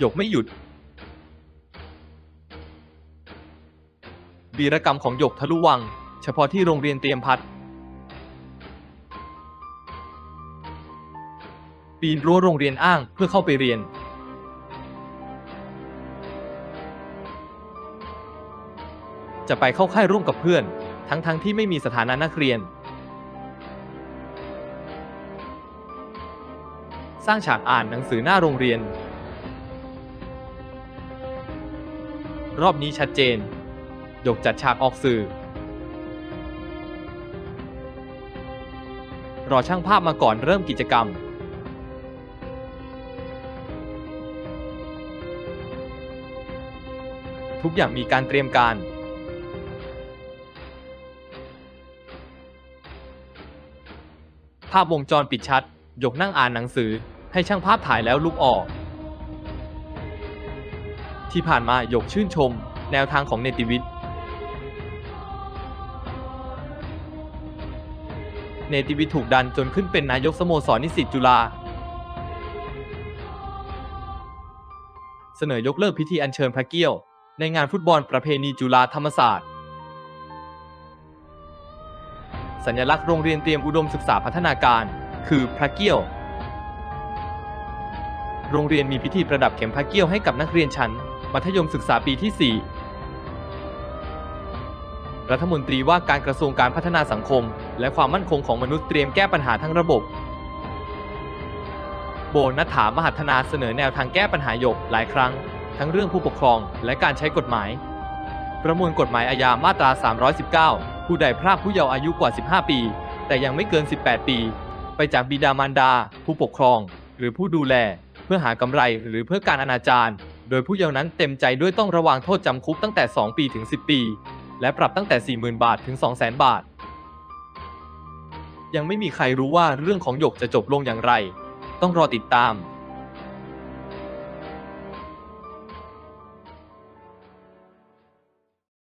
หยกไม่หยุด วีรกรรมของหยกทะลุวัง เฉพาะที่โรงเรียนเตรียมพัดปีนรั้วโรงเรียนอ้างเพื่อเข้าไปเรียน จะไปเข้าค่ายร่วมกับเพื่อน ทั้งๆทที่ไม่มีสถานะนักเรียน สร้างฉากอ่านหนังสือหน้าโรงเรียน รอบนี้ชัดเจน หยกจัดฉากออกสื่อ รอช่างภาพมาก่อนเริ่มกิจกรรม ทุกอย่างมีการเตรียมการภาพวงจรปิดชัดหยกนั่งอ่านหนังสือ ให้ช่างภาพถ่ายแล้วลุกออก ที่ผ่านมาหยกชื่นชม แนวทางของเนติวิทย์ เนติวิทย์ถูกดันจนขึ้นเป็นนายกสโมสรนิสิตจุฬา เสนอยกเลิกพิธีอัญเชิญพระเกี้ยว ในงานฟุตบอลประเพณีจุฬาธรรมศาสตร์ สัญลักษณ์โรงเรียนเตรียมอุดมศึกษาพัฒนาการ คือพระเกี้ยวโรงเรียนมีพิธีประดับเข็มพระเกี้ยวให้กับนักเรียนชั้น มัธยมศึกษาปีที่ 4 รัฐมนตรีว่าการกระทรวงการพัฒนาสังคม และความมั่นคงของมนุษย์เตรียมแก้ปัญหาทั้งระบบ โบนัฐถามหัฒนาเสนอแนวทางแก้ปัญหาหยกหลายครั้ง ทั้งเรื่องผู้ปกครองและการใช้กฎหมาย ประมวลกฎหมายอาญามาตรา 319 ผู้ใดพรากผู้เยาว์อายุกว่า 15 ปี แต่ยังไม่เกิน 18 ปี ไปจากบิดามารดา ผู้ปกครอง หรือผู้ดูแล เพื่อหากำไรหรือเพื่อการอนาจาร โดยผู้เยาว์นั้นเต็มใจด้วยต้องระวางโทษจำคุกตั้งแต่ 2 ปีถึง 10 ปี และปรับตั้งแต่ 40,000 บาทถึง 200,000 บาท ยังไม่มีใครรู้ว่าเรื่องของหยกจะจบลงอย่างไร ต้องรอติดตาม